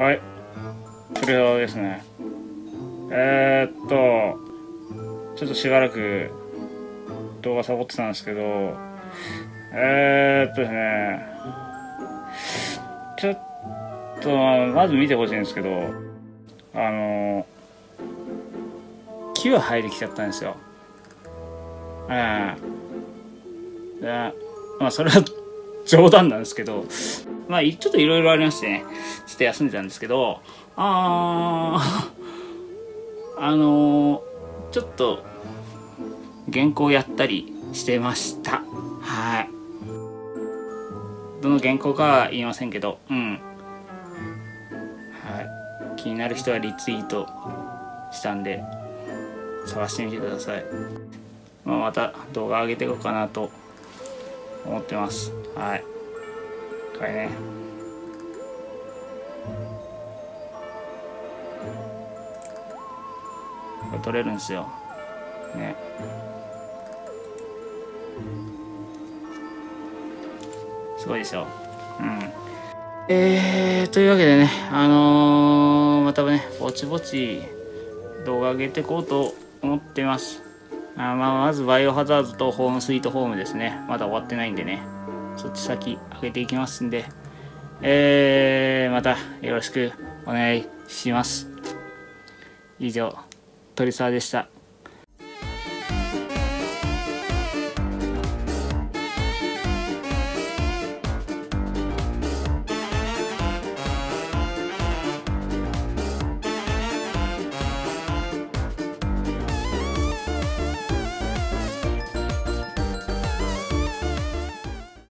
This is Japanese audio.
はい。それはですね。えー、っと、ちょっとしばらく動画サボってたんですけど、えー、っとですね、ちょっと、まず見てほしいんですけど、あの、木が生えてきちゃったんですよ。ええ、まあそれは冗談なんですけど、まあちょっといろいろありましてね、ちょっと休んでたんですけど、あー、あのー、ちょっと原稿やったりしてました。はい。どの原稿かは言いませんけど、うん。はい。気になる人はリツイートしたんで、探してみてください。まあ、また動画上げていこうかなと思ってます。はい。これね。これるんですよ。ね。すごいでしょ。うん。えー、というわけでね、あのー、またね、ぼちぼち動画上げていこうと思ってます。あまあ、まずバイオハザードとホームスイートホームですね。まだ終わってないんでね。そっち先上げていきますんで、えー、またよろしくお願いします。以上、鳥沢でした。